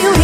feel